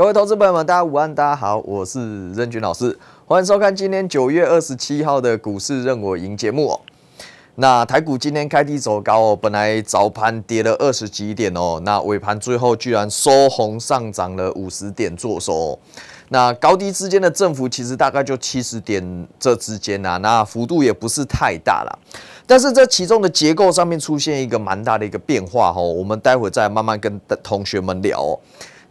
各位投资朋友们，大家午安，大家好，我是任军老师，欢迎收看今天九月二十七号的股市任我赢节目哦。那台股今天开低走高哦，本来早盘跌了二十几点哦，那尾盘最后居然收红上涨了五十点做收。那高低之间的振幅其实大概就七十点这之间啊，那幅度也不是太大了。但是这其中的结构上面出现一个蛮大的一个变化哦，我们待会再慢慢跟同学们聊哦。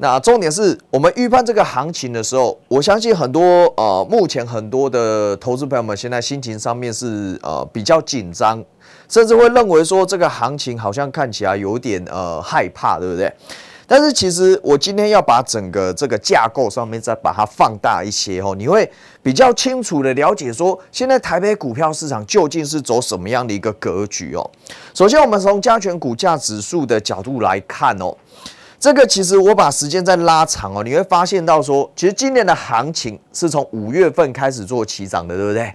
那重点是我们预判这个行情的时候，我相信很多呃，目前很多的投资朋友们现在心情上面是呃比较紧张，甚至会认为说这个行情好像看起来有点呃害怕，对不对？但是其实我今天要把整个这个架构上面再把它放大一些哦，你会比较清楚的了解说，现在台北股票市场究竟是走什么样的一个格局哦。首先，我们从加权股价指数的角度来看哦。这个其实我把时间再拉长哦，你会发现到说，其实今年的行情是从五月份开始做起涨的，对不对？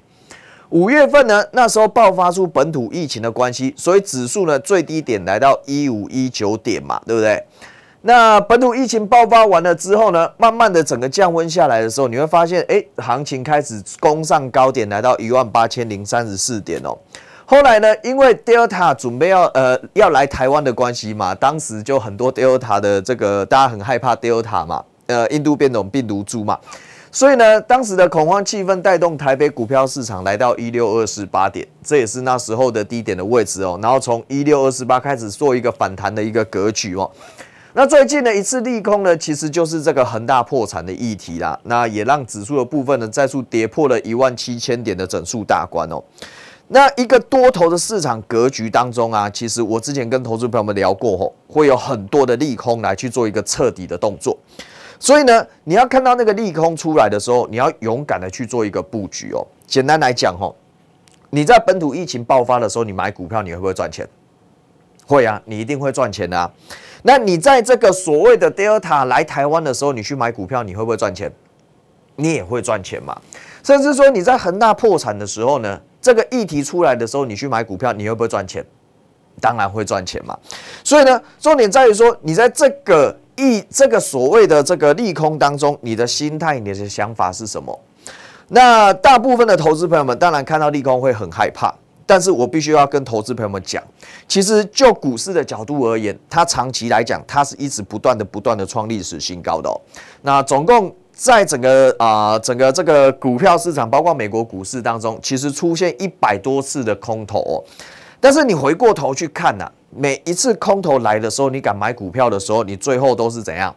五月份呢，那时候爆发出本土疫情的关系，所以指数呢最低点来到一五一九点嘛，对不对？那本土疫情爆发完了之后呢，慢慢的整个降温下来的时候，你会发现，哎，行情开始攻上高点，来到一万八千零三十四点哦。后来呢，因为 Delta 准备要呃要来台湾的关系嘛，当时就很多 Delta 的这个大家很害怕 Delta 嘛，呃印度变种病毒株嘛，所以呢，当时的恐慌气氛带动台北股票市场来到一六二四八点，这也是那时候的低点的位置哦。然后从一六二四八开始做一个反弹的一个格局哦。那最近的一次利空呢，其实就是这个恒大破产的议题啦，那也让指数的部分呢再次跌破了一万七千点的整数大关哦。那一个多头的市场格局当中啊，其实我之前跟投资朋友们聊过吼，会有很多的利空来去做一个彻底的动作。所以呢，你要看到那个利空出来的时候，你要勇敢的去做一个布局哦。简单来讲吼，你在本土疫情爆发的时候，你买股票你会不会赚钱？会啊，你一定会赚钱的啊。那你在这个所谓的 Delta 来台湾的时候，你去买股票，你会不会赚钱？你也会赚钱嘛。甚至说你在恒大破产的时候呢？这个议题出来的时候，你去买股票，你会不会赚钱？当然会赚钱嘛。所以呢，重点在于说，你在这个议这个所谓的这个利空当中，你的心态、你的想法是什么？那大部分的投资朋友们当然看到利空会很害怕，但是我必须要跟投资朋友们讲，其实就股市的角度而言，它长期来讲，它是一直不断的、不断的创历史新高的哦。那总共。在整个啊，整个这个股票市场，包括美国股市当中，其实出现一百多次的空头。但是你回过头去看呐，每一次空头来的时候，你敢买股票的时候，你最后都是怎样？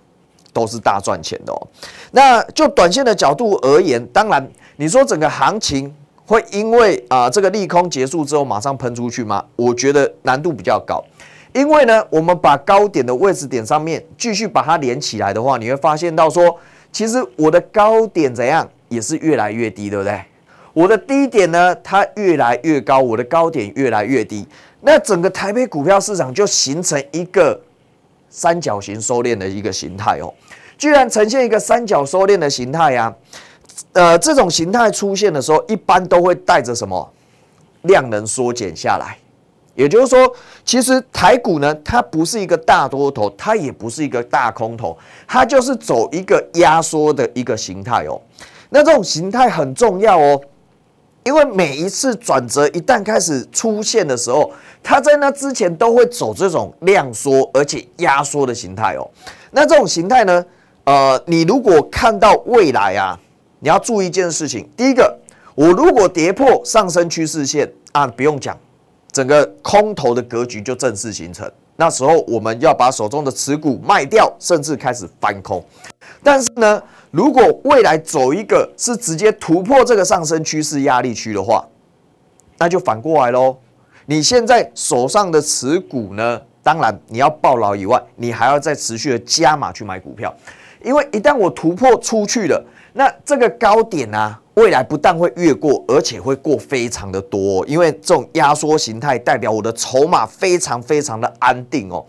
都是大赚钱的哦。那就短线的角度而言，当然你说整个行情会因为啊这个利空结束之后马上喷出去吗？我觉得难度比较高，因为呢，我们把高点的位置点上面继续把它连起来的话，你会发现到说。其实我的高点怎样也是越来越低，对不对？我的低点呢，它越来越高，我的高点越来越低。那整个台北股票市场就形成一个三角形收敛的一个形态哦。居然呈现一个三角收敛的形态呀！呃，这种形态出现的时候，一般都会带着什么量能缩减下来。也就是说，其实台股呢，它不是一个大多头，它也不是一个大空头，它就是走一个压缩的一个形态哦。那这种形态很重要哦，因为每一次转折一旦开始出现的时候，它在那之前都会走这种量缩而且压缩的形态哦。那这种形态呢，呃，你如果看到未来啊，你要注意一件事情。第一个，我如果跌破上升趋势线啊，不用讲。整个空头的格局就正式形成，那时候我们要把手中的持股卖掉，甚至开始翻空。但是呢，如果未来走一个是直接突破这个上升趋势压力区的话，那就反过来喽。你现在手上的持股呢，当然你要抱牢以外，你还要再持续的加码去买股票，因为一旦我突破出去了，那这个高点啊。未来不但会越过，而且会过非常的多，因为这种压缩形态代表我的筹码非常非常的安定哦。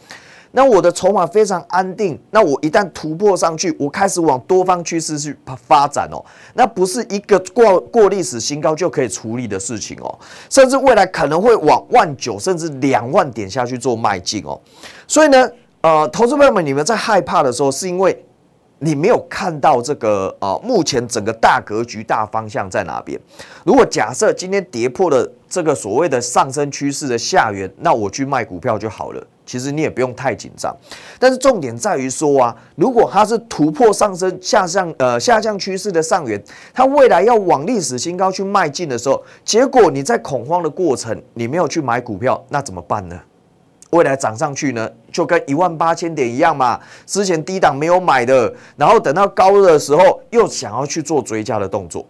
那我的筹码非常安定，那我一旦突破上去，我开始往多方趋势去发展哦，那不是一个过过历史新高就可以处理的事情哦，甚至未来可能会往万九甚至两万点下去做迈进哦。所以呢，呃，投资朋友们，你们在害怕的时候，是因为你没有看到这个啊，目前整个大格局、大方向在哪边？如果假设今天跌破了这个所谓的上升趋势的下缘，那我去卖股票就好了。其实你也不用太紧张。但是重点在于说啊，如果它是突破上升下降呃下降趋势的上缘，它未来要往历史新高去迈进的时候，结果你在恐慌的过程，你没有去买股票，那怎么办呢？未来涨上去呢，就跟一万八千点一样嘛。之前低档没有买的，然后等到高的时候又想要去做追加的动作。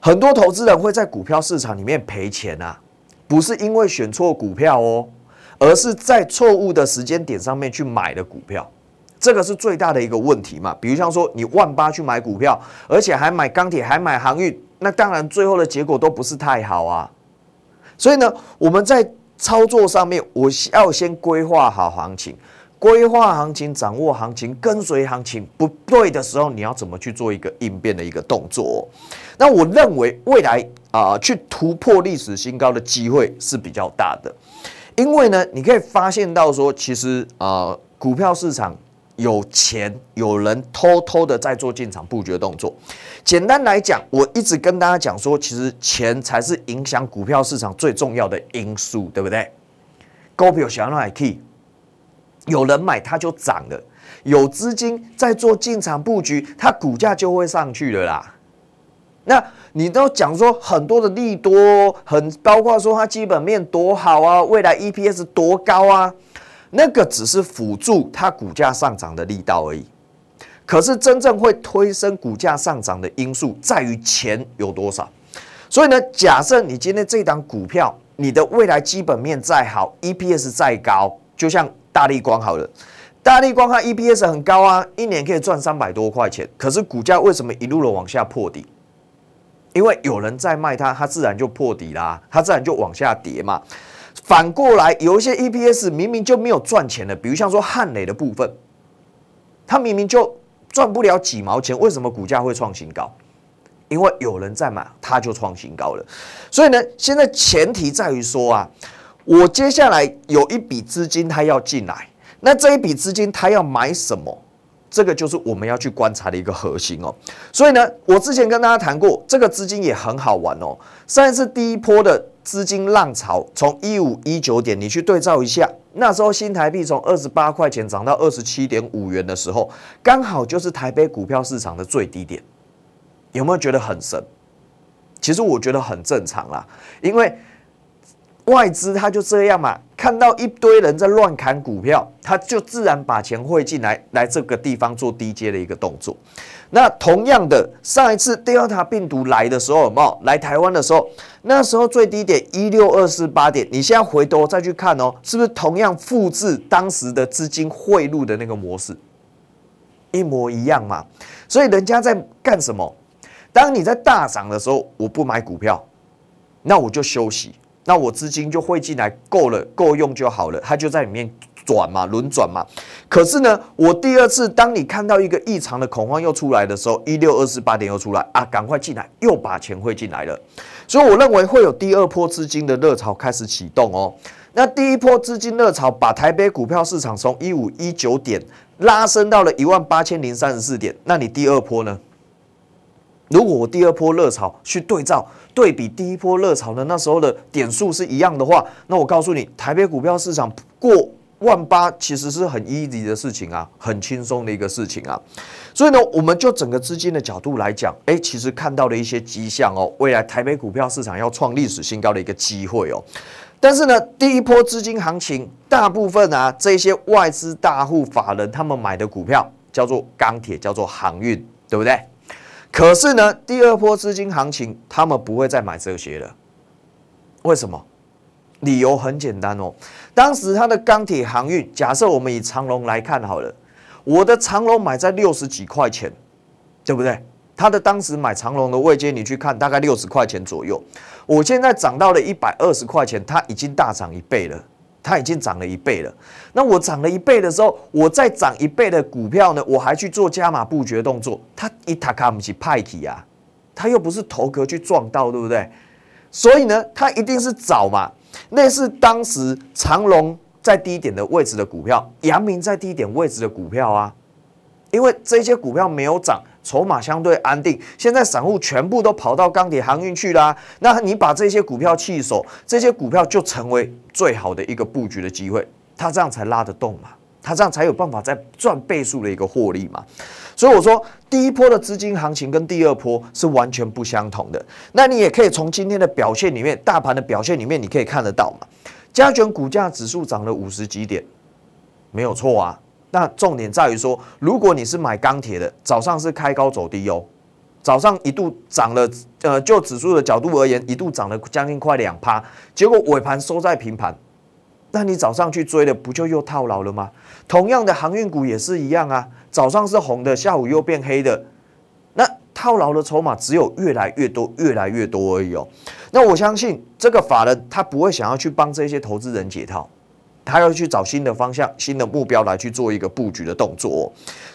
很多投资人会在股票市场里面赔钱啊，不是因为选错股票哦，而是在错误的时间点上面去买的股票，这个是最大的一个问题嘛。比如像说你万八去买股票，而且还买钢铁，还买航运，那当然最后的结果都不是太好啊。所以呢，我们在操作上面，我要先规划好行情，规划行情，掌握行情，跟随行情。不对的时候，你要怎么去做一个应变的一个动作？那我认为未来啊，去突破历史新高的机会是比较大的，因为呢，你可以发现到说，其实啊，股票市场。有钱，有人偷偷的在做进场布局的动作。简单来讲，我一直跟大家讲说，其实钱才是影响股票市场最重要的因素，对不对？股票想要买 K，有人买它就涨了，有资金在做进场布局，它股价就会上去了啦。那你都讲说很多的利多，很包括说它基本面多好啊，未来 EPS 多高啊。那个只是辅助它股价上涨的力道而已，可是真正会推升股价上涨的因素在于钱有多少。所以呢，假设你今天这档股票，你的未来基本面再好，EPS 再高，就像大力光好了，大力光它 EPS 很高啊，一年可以赚三百多块钱，可是股价为什么一路的往下破底？因为有人在卖它，它自然就破底啦，它自然就往下跌嘛。反过来，有一些 EPS 明明就没有赚钱的，比如像说汉磊的部分，它明明就赚不了几毛钱，为什么股价会创新高？因为有人在买，它就创新高了。所以呢，现在前提在于说啊，我接下来有一笔资金它要进来，那这一笔资金它要买什么？这个就是我们要去观察的一个核心哦。所以呢，我之前跟大家谈过，这个资金也很好玩哦。上一次第一波的。资金浪潮从一五一九点，你去对照一下，那时候新台币从二十八块钱涨到二十七点五元的时候，刚好就是台北股票市场的最低点，有没有觉得很神？其实我觉得很正常啦，因为外资它就这样嘛，看到一堆人在乱砍股票，他就自然把钱汇进来，来这个地方做低阶的一个动作。那同样的，上一次 Delta 病毒来的时候，有没有来台湾的时候？那时候最低点一六二四八点，你现在回头再去看哦，是不是同样复制当时的资金汇入的那个模式，一模一样嘛？所以人家在干什么？当你在大涨的时候，我不买股票，那我就休息，那我资金就会进来，够了，够用就好了，它就在里面。转嘛，轮转嘛。可是呢，我第二次当你看到一个异常的恐慌又出来的时候，一六二四八点又出来啊，赶快进来，又把钱汇进来了。所以我认为会有第二波资金的热潮开始启动哦。那第一波资金热潮把台北股票市场从一五一九点拉升到了一万八千零三十四点，那你第二波呢？如果我第二波热潮去对照对比第一波热潮的那时候的点数是一样的话，那我告诉你，台北股票市场过。万八其实是很 easy 的事情啊，很轻松的一个事情啊，所以呢，我们就整个资金的角度来讲，哎，其实看到了一些迹象哦，未来台北股票市场要创历史新高的一个机会哦。但是呢，第一波资金行情，大部分啊这些外资大户法人他们买的股票叫做钢铁，叫做航运，对不对？可是呢，第二波资金行情，他们不会再买这些了，为什么？理由很简单哦，当时它的钢铁航运，假设我们以长龙来看好了，我的长龙买在六十几块钱，对不对？它的当时买长龙的位阶，你去看大概六十块钱左右，我现在涨到了一百二十块钱，它已经大涨一倍了，它已经涨了一倍了。那我涨了一倍的时候，我再涨一倍的股票呢，我还去做加码布局动作，它一塔卡姆奇派奇啊，它又不是头壳去撞到，对不对？所以呢，它一定是早嘛。那是当时长隆在低点的位置的股票，阳明在低点位置的股票啊。因为这些股票没有涨，筹码相对安定。现在散户全部都跑到钢铁航运去啦，那你把这些股票弃守，这些股票就成为最好的一个布局的机会，它这样才拉得动嘛，它这样才有办法再赚倍数的一个获利嘛。所以我说，第一波的资金行情跟第二波是完全不相同的。那你也可以从今天的表现里面，大盘的表现里面，你可以看得到嘛。加权股价指数涨了五十几点，没有错啊。那重点在于说，如果你是买钢铁的，早上是开高走低哦，早上一度涨了，呃，就指数的角度而言，一度涨了将近快两趴，结果尾盘收在平盘。那你早上去追的，不就又套牢了吗？同样的航运股也是一样啊。早上是红的，下午又变黑的，那套牢的筹码只有越来越多、越来越多而已哦。那我相信这个法人他不会想要去帮这些投资人解套，他要去找新的方向、新的目标来去做一个布局的动作。哦。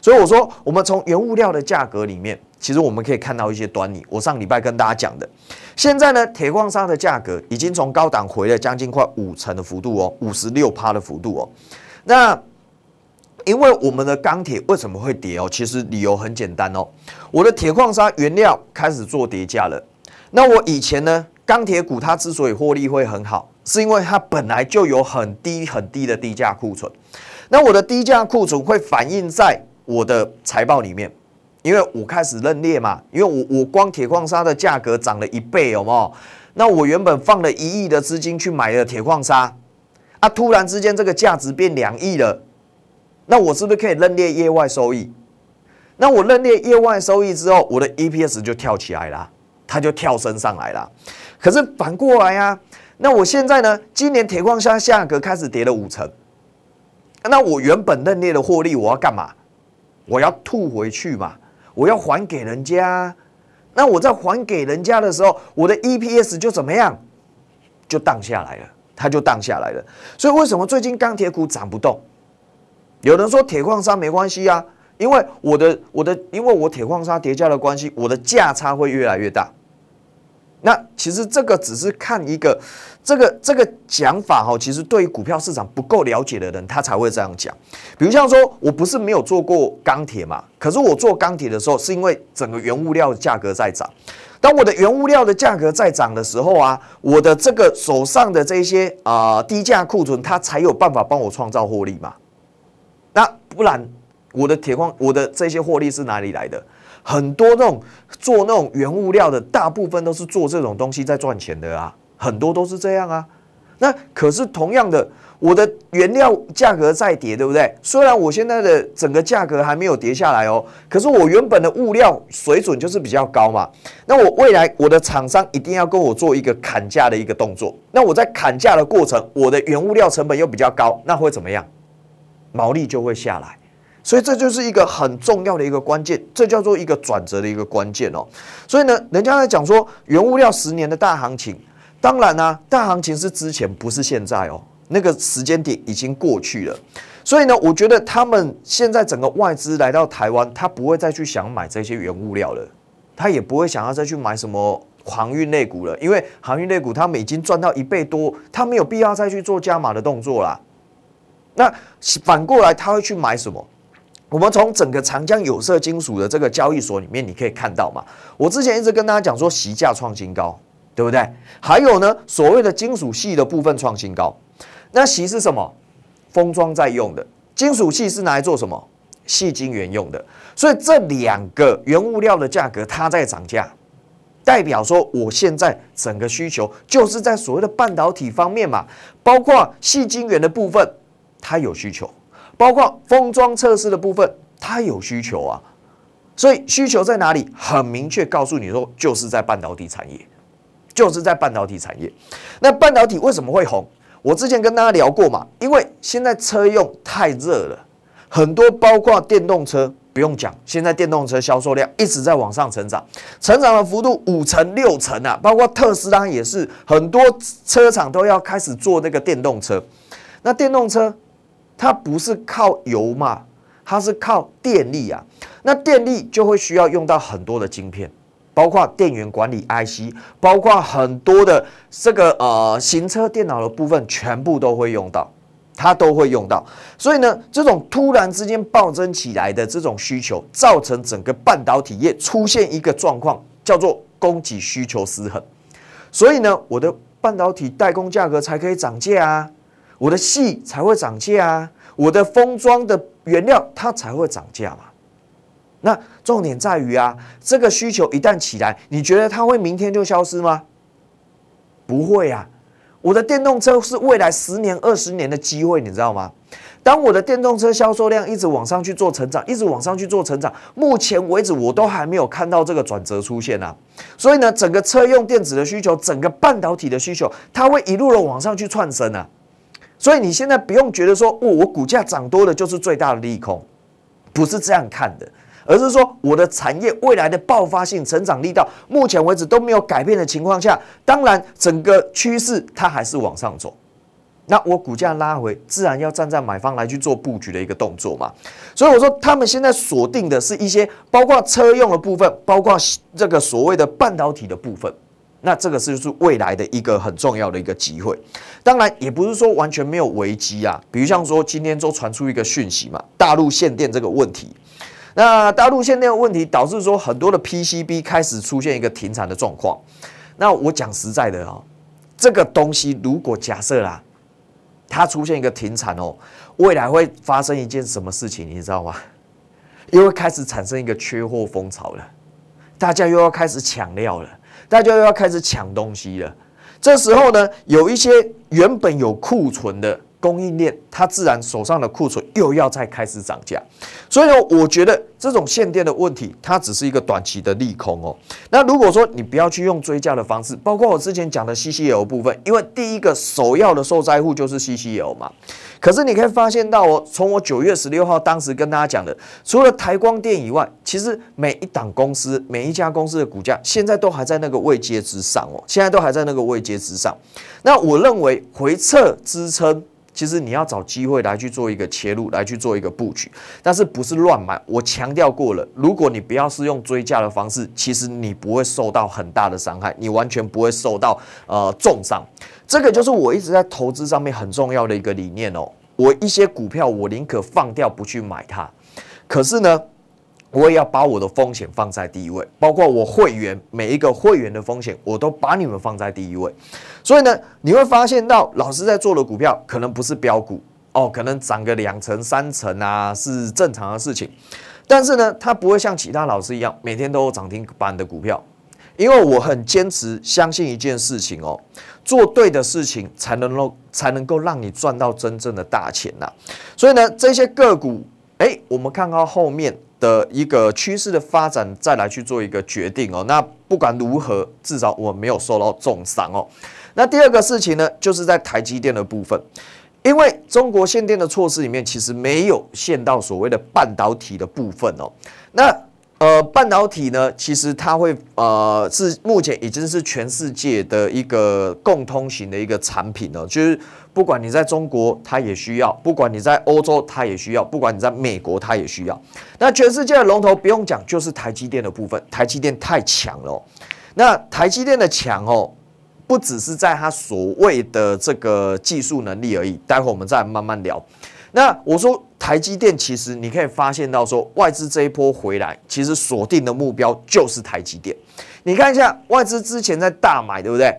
所以我说，我们从原物料的价格里面，其实我们可以看到一些端倪。我上礼拜跟大家讲的，现在呢，铁矿砂的价格已经从高档回了将近快五成的幅度哦，五十六趴的幅度哦。那因为我们的钢铁为什么会跌哦？其实理由很简单哦，我的铁矿砂原料开始做跌价了。那我以前呢，钢铁股它之所以获利会很好，是因为它本来就有很低很低的低价库存。那我的低价库存会反映在我的财报里面，因为我开始认列嘛，因为我我光铁矿砂的价格涨了一倍，有没有？那我原本放了一亿的资金去买了铁矿砂，啊，突然之间这个价值变两亿了。那我是不是可以认列业外收益？那我认列业外收益之后，我的 EPS 就跳起来了，它就跳升上来了。可是反过来呀，那我现在呢？今年铁矿砂价格开始跌了五成，那我原本认列的获利我要干嘛？我要吐回去嘛，我要还给人家。那我在还给人家的时候，我的 EPS 就怎么样？就荡下来了，它就荡下来了。所以为什么最近钢铁股涨不动？有人说铁矿砂没关系啊，因为我的我的因为我铁矿砂叠加的关系，我的价差会越来越大。那其实这个只是看一个这个这个讲法哈，其实对于股票市场不够了解的人，他才会这样讲。比如像说我不是没有做过钢铁嘛，可是我做钢铁的时候，是因为整个原物料的价格在涨。当我的原物料的价格在涨的时候啊，我的这个手上的这些啊低价库存，它才有办法帮我创造获利嘛。那不然，我的铁矿，我的这些获利是哪里来的？很多那种做那种原物料的，大部分都是做这种东西在赚钱的啊，很多都是这样啊。那可是同样的，我的原料价格在跌，对不对？虽然我现在的整个价格还没有跌下来哦，可是我原本的物料水准就是比较高嘛。那我未来我的厂商一定要跟我做一个砍价的一个动作。那我在砍价的过程，我的原物料成本又比较高，那会怎么样？毛利就会下来，所以这就是一个很重要的一个关键，这叫做一个转折的一个关键哦。所以呢，人家在讲说原物料十年的大行情，当然呢，大行情是之前不是现在哦，那个时间点已经过去了。所以呢，我觉得他们现在整个外资来到台湾，他不会再去想买这些原物料了，他也不会想要再去买什么航运类股了，因为航运类股他们已经赚到一倍多，他没有必要再去做加码的动作啦。那反过来，他会去买什么？我们从整个长江有色金属的这个交易所里面，你可以看到嘛。我之前一直跟大家讲说，席价创新高，对不对？还有呢，所谓的金属系的部分创新高。那锡是什么？封装在用的。金属系是拿来做什么？细晶圆用的。所以这两个原物料的价格它在涨价，代表说我现在整个需求就是在所谓的半导体方面嘛，包括细晶圆的部分。它有需求，包括封装测试的部分，它有需求啊，所以需求在哪里？很明确告诉你说，就是在半导体产业，就是在半导体产业。那半导体为什么会红？我之前跟大家聊过嘛，因为现在车用太热了，很多包括电动车不用讲，现在电动车销售量一直在往上成长，成长的幅度五成六成啊，包括特斯拉也是，很多车厂都要开始做那个电动车，那电动车。它不是靠油嘛，它是靠电力啊。那电力就会需要用到很多的晶片，包括电源管理 IC，包括很多的这个呃行车电脑的部分，全部都会用到。它都会用到。所以呢，这种突然之间暴增起来的这种需求，造成整个半导体业出现一个状况，叫做供给需求失衡。所以呢，我的半导体代工价格才可以涨价啊，我的细才会涨价啊，我的封装的原料它才会涨价嘛。那重点在于啊，这个需求一旦起来，你觉得它会明天就消失吗？不会啊！我的电动车是未来十年、二十年的机会，你知道吗？当我的电动车销售量一直往上去做成长，一直往上去做成长，目前为止我都还没有看到这个转折出现啊。所以呢，整个车用电子的需求，整个半导体的需求，它会一路的往上去窜升啊。所以你现在不用觉得说，哦，我股价涨多了就是最大的利空，不是这样看的。而是说，我的产业未来的爆发性成长力到目前为止都没有改变的情况下，当然整个趋势它还是往上走。那我股价拉回，自然要站在买方来去做布局的一个动作嘛。所以我说，他们现在锁定的是一些包括车用的部分，包括这个所谓的半导体的部分。那这个是就是未来的一个很重要的一个机会。当然，也不是说完全没有危机啊。比如像说，今天都传出一个讯息嘛，大陆限电这个问题。那大陆限电问题导致说很多的 PCB 开始出现一个停产的状况。那我讲实在的哦，这个东西如果假设啦，它出现一个停产哦，未来会发生一件什么事情，你知道吗？又会开始产生一个缺货风潮了，大家又要开始抢料了，大家又要开始抢东西了。这时候呢，有一些原本有库存的。供应链，它自然手上的库存又要再开始涨价，所以呢，我觉得这种限电的问题，它只是一个短期的利空哦。那如果说你不要去用追加的方式，包括我之前讲的 CCL 部分，因为第一个首要的受灾户就是 CCL 嘛。可是你可以发现到哦，从我九月十六号当时跟大家讲的，除了台光电以外，其实每一档公司、每一家公司的股价现在都还在那个位阶之上哦，现在都还在那个位阶之上。那我认为回撤支撑。其实你要找机会来去做一个切入，来去做一个布局，但是不是乱买。我强调过了，如果你不要是用追价的方式，其实你不会受到很大的伤害，你完全不会受到呃重伤。这个就是我一直在投资上面很重要的一个理念哦。我一些股票我宁可放掉不去买它，可是呢。我也要把我的风险放在第一位，包括我会员每一个会员的风险，我都把你们放在第一位。所以呢，你会发现到老师在做的股票可能不是标股哦，可能涨个两成三成啊是正常的事情。但是呢，它不会像其他老师一样每天都涨停板的股票，因为我很坚持相信一件事情哦，做对的事情才能够才能够让你赚到真正的大钱呐。所以呢，这些个股，哎，我们看到后面。的一个趋势的发展，再来去做一个决定哦。那不管如何，至少我没有受到重伤哦。那第二个事情呢，就是在台积电的部分，因为中国限电的措施里面，其实没有限到所谓的半导体的部分哦。那呃，半导体呢，其实它会呃是目前已经是全世界的一个共通型的一个产品了，就是。不管你在中国，它也需要；不管你在欧洲，它也需要；不管你在美国，它也需要。那全世界的龙头不用讲，就是台积电的部分。台积电太强了。那台积电的强哦，不只是在它所谓的这个技术能力而已。待会我们再慢慢聊。那我说台积电，其实你可以发现到说，外资这一波回来，其实锁定的目标就是台积电。你看一下外资之前在大买，对不对？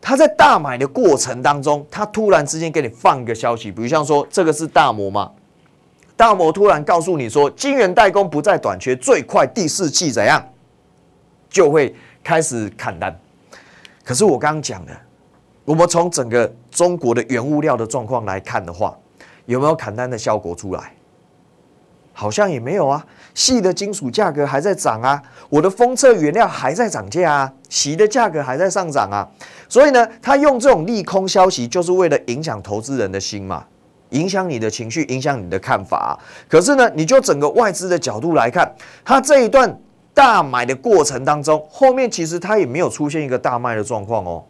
他在大买的过程当中，他突然之间给你放一个消息，比如像说这个是大摩吗？大摩突然告诉你说，晶圆代工不再短缺，最快第四季怎样就会开始砍单。可是我刚刚讲的，我们从整个中国的原物料的状况来看的话，有没有砍单的效果出来？好像也没有啊，细的金属价格还在涨啊，我的封测原料还在涨价啊，锡的价格还在上涨啊，所以呢，他用这种利空消息，就是为了影响投资人的心嘛，影响你的情绪，影响你的看法。可是呢，你就整个外资的角度来看，他这一段大买的过程当中，后面其实他也没有出现一个大卖的状况哦。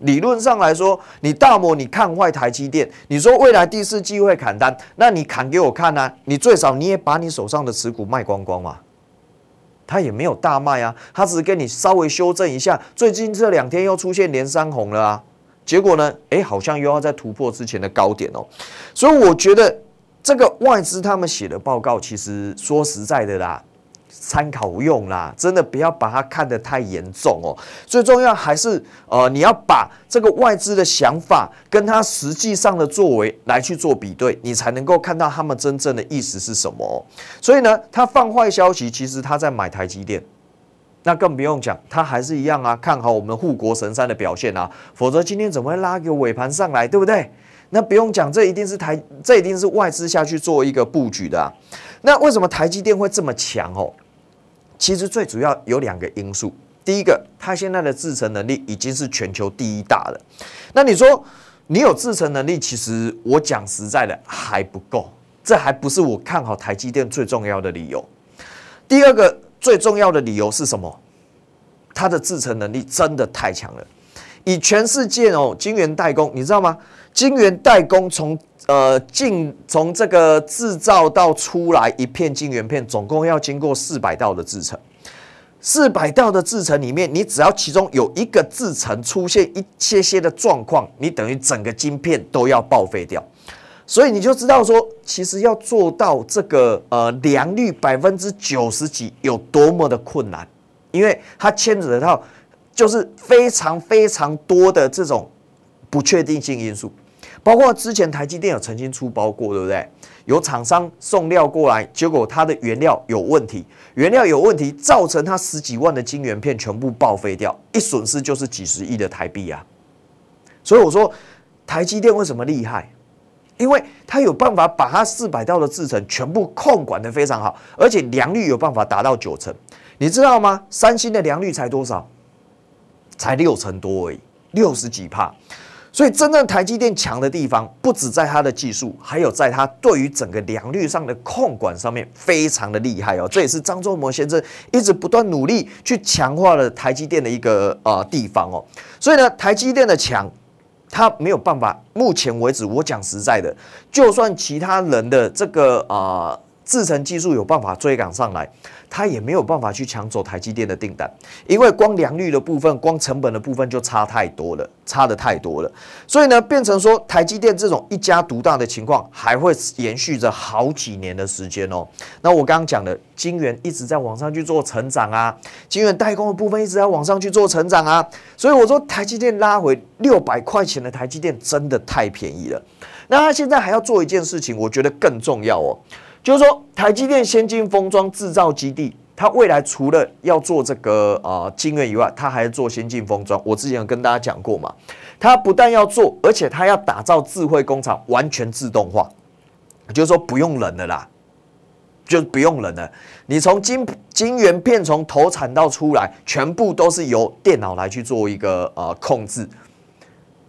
理论上来说，你大摩你看坏台积电，你说未来第四季会砍单，那你砍给我看啊！你最少你也把你手上的持股卖光光嘛。他也没有大卖啊，他只是跟你稍微修正一下。最近这两天又出现连三红了啊，结果呢，哎，好像又要再突破之前的高点哦。所以我觉得这个外资他们写的报告，其实说实在的啦。参考用啦，真的不要把它看得太严重哦。最重要还是呃，你要把这个外资的想法跟他实际上的作为来去做比对，你才能够看到他们真正的意思是什么。所以呢，他放坏消息，其实他在买台积电，那更不用讲，他还是一样啊，看好我们护国神山的表现啊。否则今天怎么会拉个尾盘上来，对不对？那不用讲，这一定是台，这一定是外资下去做一个布局的。那为什么台积电会这么强哦？其实最主要有两个因素，第一个，它现在的制程能力已经是全球第一大了。那你说你有制程能力，其实我讲实在的还不够，这还不是我看好台积电最重要的理由。第二个最重要的理由是什么？它的制程能力真的太强了。以全世界哦，晶圆代工，你知道吗？晶圆代工从呃进从这个制造到出来一片晶圆片，总共要经过四百道的制程。四百道的制程里面，你只要其中有一个制程出现一些些的状况，你等于整个晶片都要报废掉。所以你就知道说，其实要做到这个呃良率百分之九十几有多么的困难，因为它牵扯到。就是非常非常多的这种不确定性因素，包括之前台积电有曾经出包过，对不对？有厂商送料过来，结果它的原料有问题，原料有问题，造成它十几万的晶圆片全部报废掉，一损失就是几十亿的台币啊！所以我说台积电为什么厉害？因为它有办法把它四百道的制程全部控管的非常好，而且良率有办法达到九成，你知道吗？三星的良率才多少？才六成多而已，六十几帕，所以真正台积电强的地方，不止在它的技术，还有在它对于整个良率上的控管上面非常的厉害哦。这也是张忠谋先生一直不断努力去强化了台积电的一个呃地方哦。所以呢，台积电的强，它没有办法。目前为止，我讲实在的，就算其他人的这个啊制程技术有办法追赶上来。他也没有办法去抢走台积电的订单，因为光良率的部分、光成本的部分就差太多了，差的太多了。所以呢，变成说台积电这种一家独大的情况，还会延续着好几年的时间哦。那我刚刚讲的晶圆一直在往上去做成长啊，晶圆代工的部分一直在往上去做成长啊，所以我说台积电拉回六百块钱的台积电真的太便宜了。那他现在还要做一件事情，我觉得更重要哦。就是说，台积电先进封装制造基地，它未来除了要做这个啊晶圆以外，它还做先进封装。我之前有跟大家讲过嘛，它不但要做，而且它要打造智慧工厂，完全自动化，就是说不用人的啦，就不用人了。你从晶晶圆片从投产到出来，全部都是由电脑来去做一个呃控制。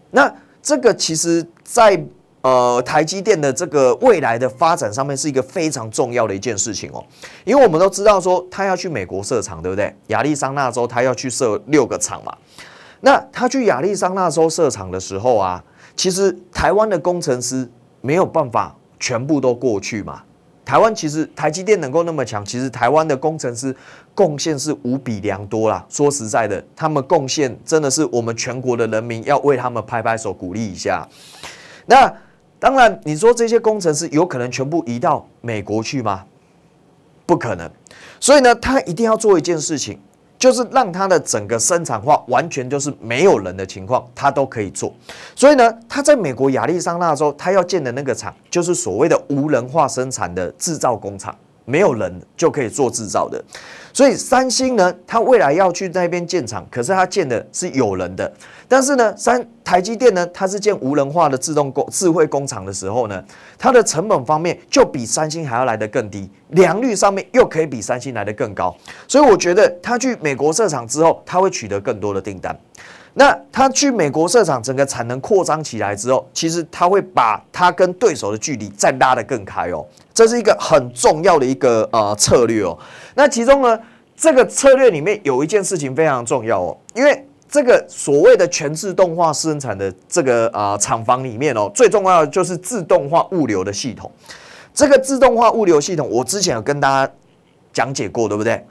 那这个其实，在呃，台积电的这个未来的发展上面是一个非常重要的一件事情哦，因为我们都知道说他要去美国设厂，对不对？亚利桑那州他要去设六个厂嘛。那他去亚利桑那州设厂的时候啊，其实台湾的工程师没有办法全部都过去嘛。台湾其实台积电能够那么强，其实台湾的工程师贡献是无比良多啦。说实在的，他们贡献真的是我们全国的人民要为他们拍拍手鼓励一下。那当然，你说这些工程师有可能全部移到美国去吗？不可能。所以呢，他一定要做一件事情，就是让他的整个生产化完全就是没有人的情况，他都可以做。所以呢，他在美国亚利桑那州，他要建的那个厂，就是所谓的无人化生产的制造工厂，没有人就可以做制造的。所以三星呢，它未来要去那边建厂，可是它建的是有人的。但是呢，三台积电呢，它是建无人化的自动工智慧工厂的时候呢，它的成本方面就比三星还要来得更低，良率上面又可以比三星来得更高。所以我觉得它去美国设厂之后，它会取得更多的订单。那它去美国设厂，整个产能扩张起来之后，其实它会把它跟对手的距离再拉得更开哦。这是一个很重要的一个呃策略哦。那其中呢，这个策略里面有一件事情非常重要哦，因为这个所谓的全自动化生产的这个啊厂房里面哦，最重要的就是自动化物流的系统。这个自动化物流系统，我之前有跟大家讲解过，对不对？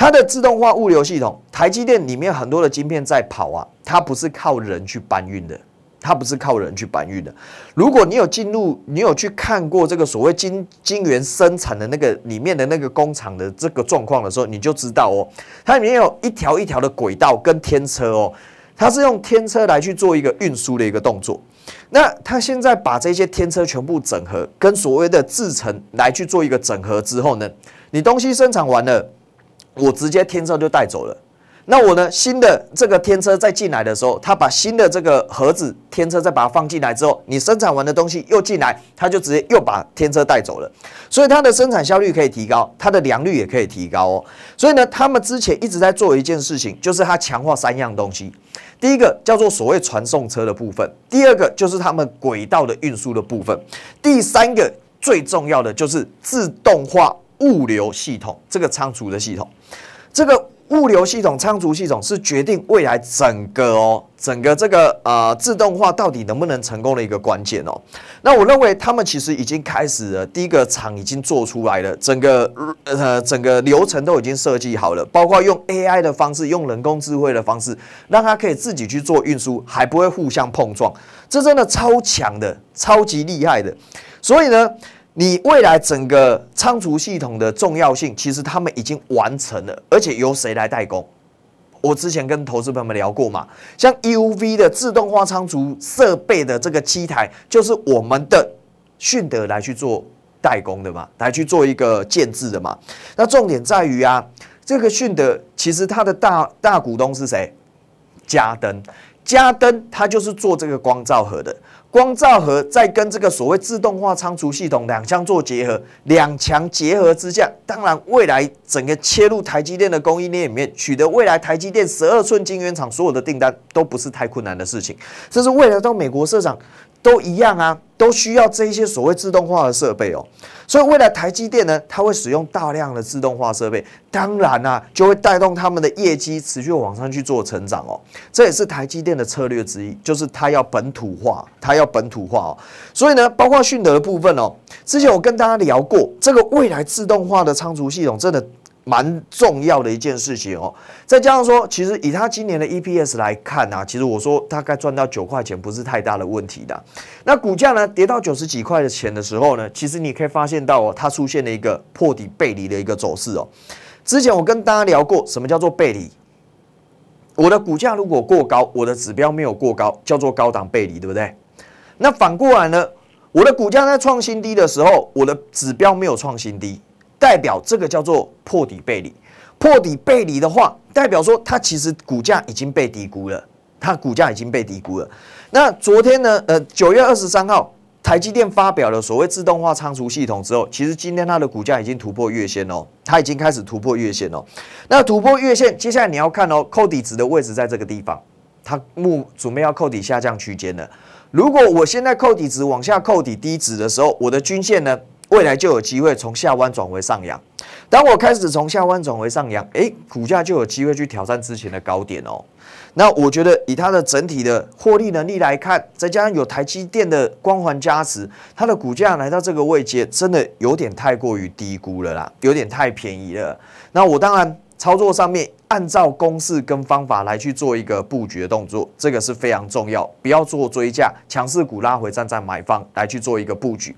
它的自动化物流系统，台积电里面很多的晶片在跑啊，它不是靠人去搬运的，它不是靠人去搬运的。如果你有进入，你有去看过这个所谓晶晶圆生产的那个里面的那个工厂的这个状况的时候，你就知道哦，它里面有一条一条的轨道跟天车哦，它是用天车来去做一个运输的一个动作。那它现在把这些天车全部整合，跟所谓的制程来去做一个整合之后呢，你东西生产完了，我直接天车就带走了。那我呢？新的这个天车再进来的时候，他把新的这个盒子天车再把它放进来之后，你生产完的东西又进来，他就直接又把天车带走了。所以它的生产效率可以提高，它的良率也可以提高哦。所以呢，他们之前一直在做一件事情，就是它强化三样东西。第一个叫做所谓传送车的部分，第二个就是他们轨道的运输的部分，第三个最重要的就是自动化物流系统这个仓储的系统，这个。物流系统、仓储系统是决定未来整个哦，整个这个呃自动化到底能不能成功的一个关键哦。那我认为他们其实已经开始了，第一个厂已经做出来了，整个呃整个流程都已经设计好了，包括用 AI 的方式、用人工智慧的方式，让它可以自己去做运输，还不会互相碰撞，这真的超强的、超级厉害的。所以呢。你未来整个仓储系统的重要性，其实他们已经完成了，而且由谁来代工？我之前跟投资朋友们聊过嘛，像 UV 的自动化仓储设备的这个机台，就是我们的迅德来去做代工的嘛，来去做一个建制的嘛。那重点在于啊，这个迅德其实它的大大股东是谁？嘉登，嘉登它就是做这个光照盒的。光照盒在跟这个所谓自动化仓储系统两相做结合，两强结合之下，当然未来整个切入台积电的供应链里面，取得未来台积电十二寸晶圆厂所有的订单，都不是太困难的事情。这是未来到美国市场。都一样啊，都需要这一些所谓自动化的设备哦。所以未来台积电呢，它会使用大量的自动化设备，当然啊，就会带动他们的业绩持续往上去做成长哦。这也是台积电的策略之一，就是它要本土化，它要本土化哦。所以呢，包括迅德的部分哦，之前我跟大家聊过，这个未来自动化的仓储系统真的。蛮重要的一件事情哦，再加上说，其实以他今年的 EPS 来看啊，其实我说大概赚到九块钱不是太大的问题的。那股价呢跌到九十几块的钱的时候呢，其实你可以发现到哦，它出现了一个破底背离的一个走势哦。之前我跟大家聊过，什么叫做背离？我的股价如果过高，我的指标没有过高，叫做高档背离，对不对？那反过来呢，我的股价在创新低的时候，我的指标没有创新低。代表这个叫做破底背离，破底背离的话，代表说它其实股价已经被低估了，它股价已经被低估了。那昨天呢，呃，九月二十三号，台积电发表了所谓自动化仓储系统之后，其实今天它的股价已经突破月线哦，它已经开始突破月线哦。那突破月线，接下来你要看哦，扣底值的位置在这个地方，它目准备要扣底下降区间了。如果我现在扣底值往下扣底低值的时候，我的均线呢？未来就有机会从下弯转为上扬。当我开始从下弯转为上扬，诶，股价就有机会去挑战之前的高点哦。那我觉得以它的整体的获利能力来看，再加上有台积电的光环加持，它的股价来到这个位阶，真的有点太过于低估了啦，有点太便宜了。那我当然操作上面按照公式跟方法来去做一个布局的动作，这个是非常重要，不要做追价，强势股拉回站在买方来去做一个布局。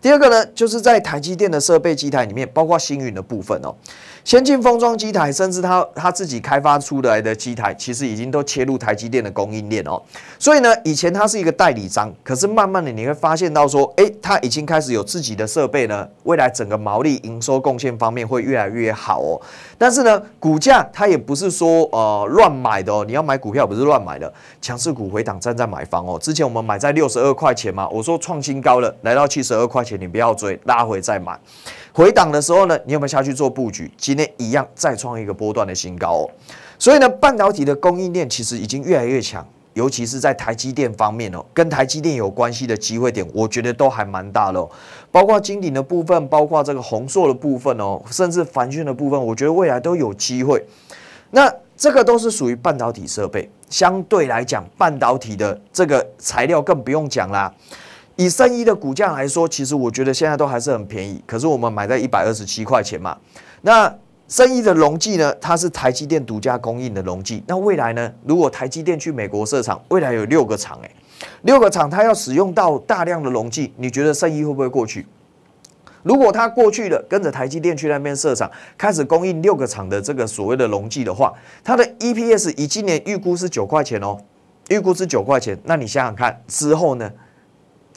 第二个呢，就是在台积电的设备机台里面，包括星云的部分哦。先进封装机台，甚至它它自己开发出来的机台，其实已经都切入台积电的供应链哦。所以呢，以前它是一个代理商，可是慢慢的你会发现到说，哎，它已经开始有自己的设备呢。未来整个毛利、营收贡献方面会越来越好哦。但是呢，股价它也不是说呃乱买的哦。你要买股票不是乱买的，强势股回档站在买方哦。之前我们买在六十二块钱嘛，我说创新高了，来到七十二块钱，你不要追，拉回再买。回档的时候呢，你有没有下去做布局？今天一样再创一个波段的新高哦。所以呢，半导体的供应链其实已经越来越强，尤其是在台积电方面哦，跟台积电有关系的机会点，我觉得都还蛮大的。包括金鼎的部分，包括这个宏硕的部分哦，甚至凡讯的部分，我觉得未来都有机会。那这个都是属于半导体设备，相对来讲，半导体的这个材料更不用讲啦。以生一的股价来说，其实我觉得现在都还是很便宜。可是我们买在一百二十七块钱嘛。那生意的隆基呢？它是台积电独家供应的隆基。那未来呢？如果台积电去美国设厂，未来有六个厂诶。六个厂它要使用到大量的溶剂，你觉得生意会不会过去？如果它过去了，跟着台积电去那边设厂，开始供应六个厂的这个所谓的溶剂的话，它的 EPS 以今年预估是九块钱哦，预估是九块钱。那你想想看，之后呢？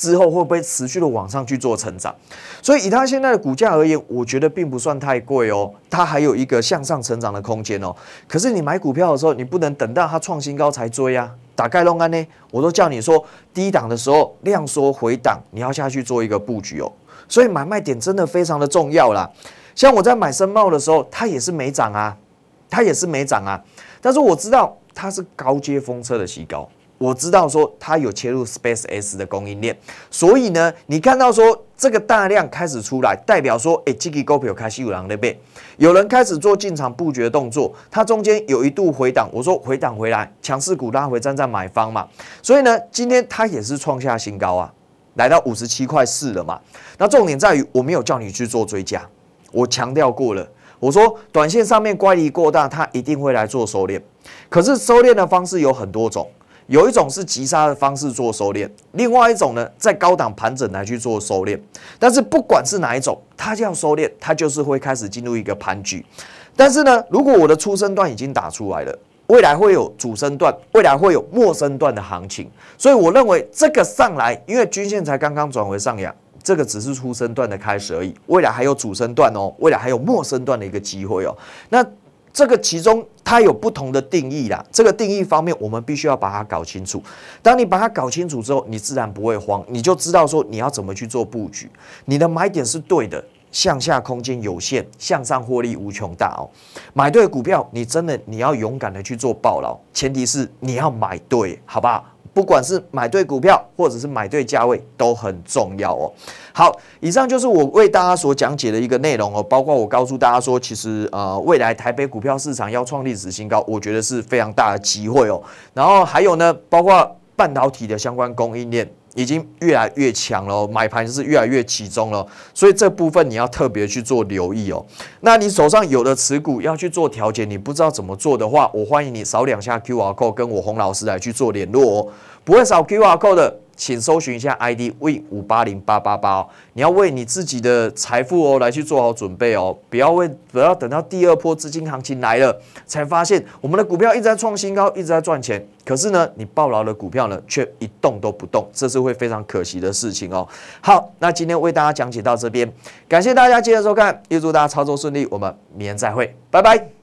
之后会不会持续的往上去做成长？所以以它现在的股价而言，我觉得并不算太贵哦，它还有一个向上成长的空间哦。可是你买股票的时候，你不能等到它创新高才追啊。打概弄安呢，我都叫你说低档的时候量缩回档，你要下去做一个布局哦。所以买卖点真的非常的重要啦。像我在买深茂的时候，它也是没涨啊，它也是没涨啊。但是我知道它是高阶风车的西高。我知道说它有切入 Space S 的供应链，所以呢，你看到说这个大量开始出来，代表说，哎，这个股票开始有人在背，有人开始做进场布局的动作，它中间有一度回档，我说回档回来，强势股拉回站在买方嘛，所以呢，今天它也是创下新高啊，来到五十七块四了嘛。那重点在于，我没有叫你去做追加，我强调过了，我说短线上面乖离过大，它一定会来做收敛，可是收敛的方式有很多种。有一种是急杀的方式做收敛，另外一种呢，在高档盘整来去做收敛。但是不管是哪一种，它要收敛，它就是会开始进入一个盘局。但是呢，如果我的初升段已经打出来了，未来会有主升段，未来会有末升段的行情。所以我认为这个上来，因为均线才刚刚转为上扬，这个只是初升段的开始而已。未来还有主升段哦，未来还有末升段的一个机会哦。那这个其中它有不同的定义啦，这个定义方面我们必须要把它搞清楚。当你把它搞清楚之后，你自然不会慌，你就知道说你要怎么去做布局，你的买点是对的，向下空间有限，向上获利无穷大哦。买对股票，你真的你要勇敢的去做暴牢，前提是你要买对，好不好？不管是买对股票，或者是买对价位，都很重要哦。好，以上就是我为大家所讲解的一个内容哦。包括我告诉大家说，其实呃，未来台北股票市场要创历史新高，我觉得是非常大的机会哦。然后还有呢，包括半导体的相关供应链。已经越来越强了，买盘是越来越集中了，所以这部分你要特别去做留意哦。那你手上有的持股要去做调节，你不知道怎么做的话，我欢迎你扫两下 Q R code，跟我洪老师来去做联络哦。不会扫 Q R code 的。请搜寻一下 ID V 五八零八八八哦，你要为你自己的财富哦来去做好准备哦，不要为不要等到第二波资金行情来了才发现我们的股票一直在创新高，一直在赚钱，可是呢，你抱牢的股票呢却一动都不动，这是会非常可惜的事情哦。好，那今天为大家讲解到这边，感谢大家接着收看，预祝大家操作顺利，我们明天再会，拜拜。